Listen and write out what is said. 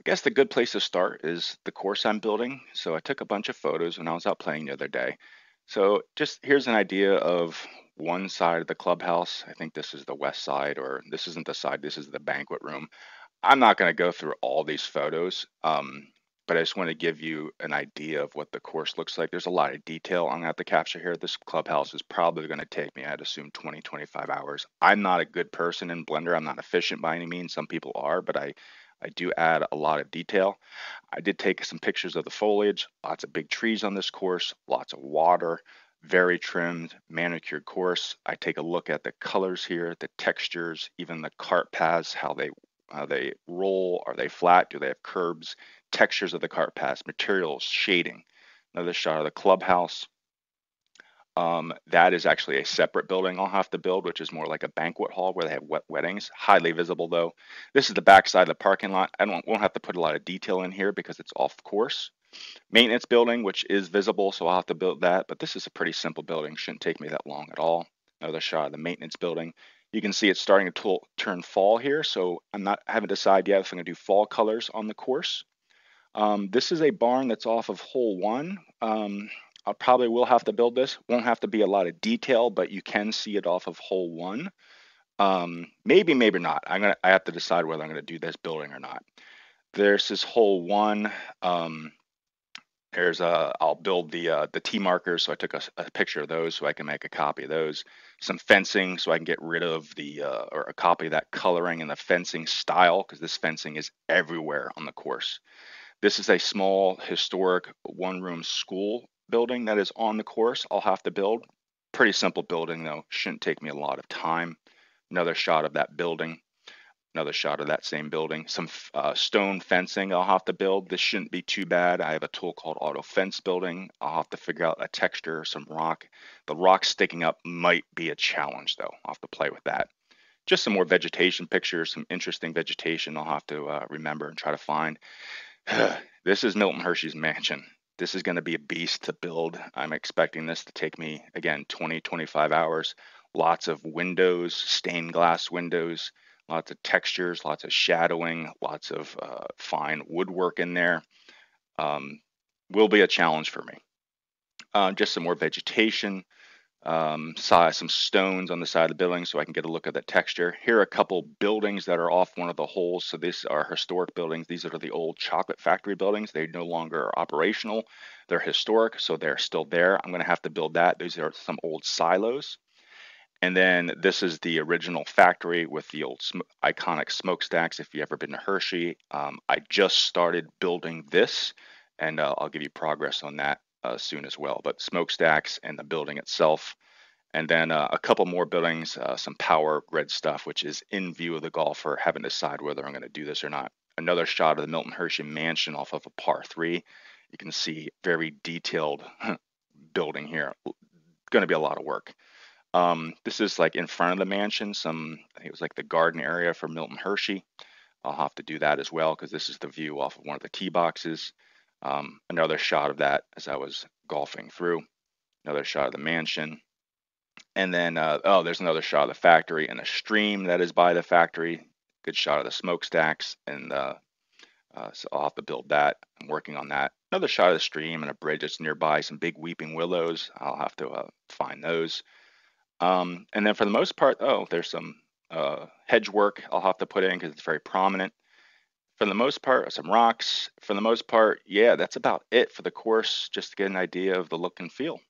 I guess the good place to start is the course I'm building. So I took a bunch of photos when I was out playing the other day. So just here's an idea of one side of the clubhouse. I think this is the west side, or this isn't the side, this is the banquet room. I'm not going to go through all these photos, um, but I just want to give you an idea of what the course looks like. There's a lot of detail I'm going to have to capture here. This clubhouse is probably going to take me, I'd assume, 20, 25 hours. I'm not a good person in Blender. I'm not efficient by any means. Some people are, but I I do add a lot of detail. I did take some pictures of the foliage, lots of big trees on this course, lots of water, very trimmed, manicured course. I take a look at the colors here, the textures, even the cart paths, how they how they roll, are they flat, do they have curbs, textures of the cart paths, materials, shading. Another shot of the clubhouse, um, that is actually a separate building I'll have to build, which is more like a banquet hall where they have wet weddings. Highly visible though. This is the back side of the parking lot. I don't won't have to put a lot of detail in here because it's off course. Maintenance building, which is visible, so I'll have to build that. But this is a pretty simple building. Shouldn't take me that long at all. Another shot of the maintenance building. You can see it's starting to turn fall here, so I'm not I haven't decided yet if I'm going to do fall colors on the course. Um, this is a barn that's off of hole one. Um, I probably will have to build this. Won't have to be a lot of detail, but you can see it off of hole one. Um, maybe, maybe not. I'm gonna. I have to decide whether I'm gonna do this building or not. There's this hole one. Um, there's a. I'll build the uh, the tee markers. So I took a, a, picture of those so I can make a copy of those. Some fencing so I can get rid of the uh, or a copy of that coloring and the fencing style because this fencing is everywhere on the course. This is a small historic one room school building that is on the course I'll have to build. Pretty simple building though, shouldn't take me a lot of time. Another shot of that building, another shot of that same building. Some uh, stone fencing I'll have to build. This shouldn't be too bad. I have a tool called auto fence building. I'll have to figure out a texture, some rock. The rock sticking up might be a challenge though. I'll have to play with that. Just some more vegetation pictures, some interesting vegetation I'll have to uh, remember and try to find. this is Milton Hershey's mansion this is going to be a beast to build. I'm expecting this to take me, again, 20, 25 hours. Lots of windows, stained glass windows, lots of textures, lots of shadowing, lots of uh, fine woodwork in there. Um, will be a challenge for me. Uh, just some more vegetation, um, some stones on the side of the building so I can get a look at the texture. Here are a couple buildings that are off one of the holes. So these are historic buildings. These are the old chocolate factory buildings. They no longer are operational. They're historic, so they're still there. I'm going to have to build that. These are some old silos. And then this is the original factory with the old sm iconic smokestacks. If you've ever been to Hershey, um, I just started building this, and uh, I'll give you progress on that uh, soon as well. But smokestacks and the building itself, and then uh, a couple more buildings, uh, some power grid stuff, which is in view of the golfer. Haven't decided whether I'm going to do this or not. Another shot of the Milton Hershey mansion off of a par three. You can see very detailed building here. Going to be a lot of work. Um, this is like in front of the mansion. Some I think it was like the garden area for Milton Hershey. I'll have to do that as well because this is the view off of one of the tee boxes. Um, another shot of that as I was golfing through. Another shot of the mansion. And then, uh, oh, there's another shot of the factory and a stream that is by the factory. Good shot of the smokestacks. And uh, uh, so I'll have to build that. I'm working on that. Another shot of the stream and a bridge that's nearby. Some big weeping willows. I'll have to uh, find those. Um, and then for the most part, oh, there's some uh, hedge work I'll have to put in because it's very prominent for the most part, some rocks. For the most part, yeah, that's about it for the course, just to get an idea of the look and feel.